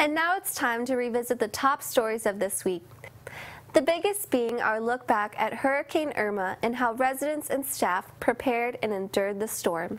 And now it's time to revisit the top stories of this week. The biggest being our look back at Hurricane Irma and how residents and staff prepared and endured the storm.